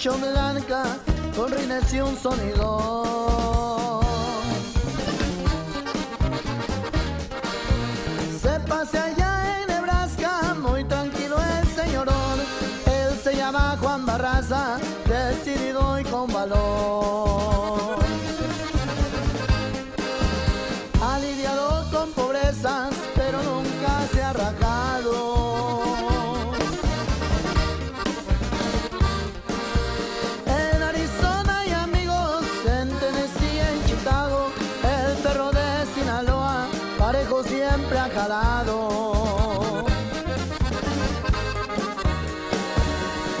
rancho blanca con un sonido. Se pase allá en Nebraska, muy tranquilo el señorón. Él se llama Juan Barraza, decidido y con valor. Ha lidiado con pobrezas, parejo siempre ha jalado.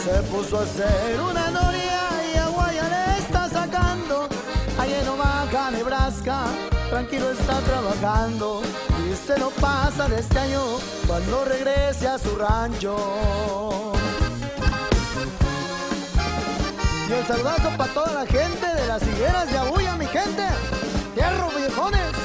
Se puso a hacer una noria y agua ya le está sacando. Ahí en Omaha, Nebraska, tranquilo está trabajando. Y se lo pasa de este año cuando regrese a su rancho. Y el saludazo para toda la gente de las higueras de Abuya, mi gente. Hierro, viejones.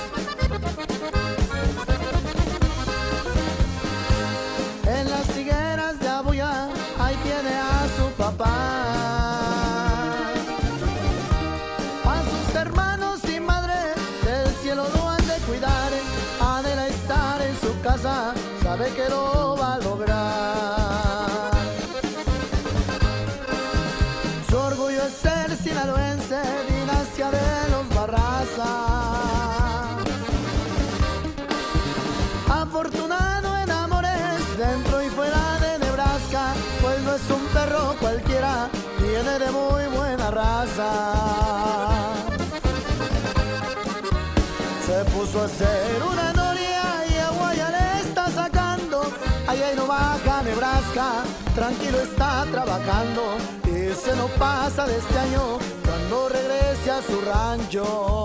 Sabe que lo va a lograr. Su orgullo es ser sinaloense, dinastía de los Barraza. Afortunado en amores, dentro y fuera de Nebraska, pues no es un perro cualquiera, viene de muy buena raza. Se puso a hacer una Nebraska, tranquilo está trabajando. Y se no pasa de este año cuando regrese a su rancho.